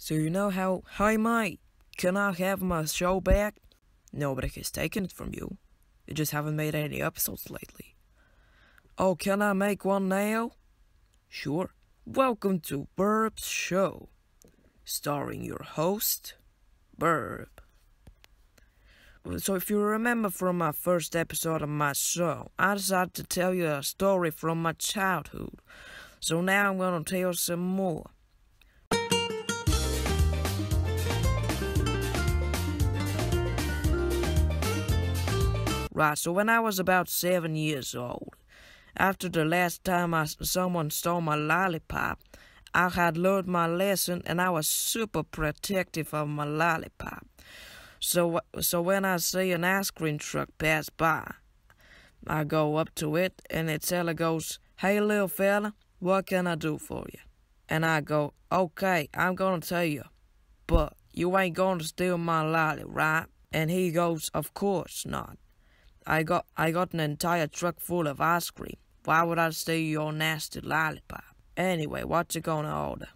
So you know how, hi mate, can I have my show back? Nobody has taken it from you. You just haven't made any episodes lately. Oh, can I make one now? Sure. Welcome to Berp's Show, starring your host, Burb. So, if you remember from my first episode of my show, I decided to tell you a story from my childhood. So, now I'm to tell some more. Right, so when I was about seven years old, after the last time I, someone stole my lollipop, I had learned my lesson and I was super protective of my lollipop. So, so when I see an ice cream truck pass by, I go up to it and the teller goes, Hey, little fella, what can I do for you? And I go, Okay, I'm gonna tell you, but you ain't gonna steal my lolly, right? And he goes, Of course not. I got I got an entire truck full of ice cream. Why would I steal your nasty lollipop? Anyway, what you gonna order?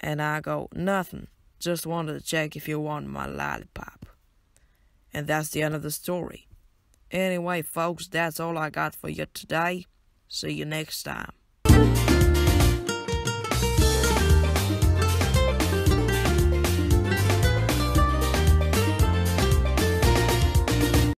And I go, nothing. Just wanted to check if you want my lollipop. And that's the end of the story. Anyway, folks, that's all I got for you today. See you next time.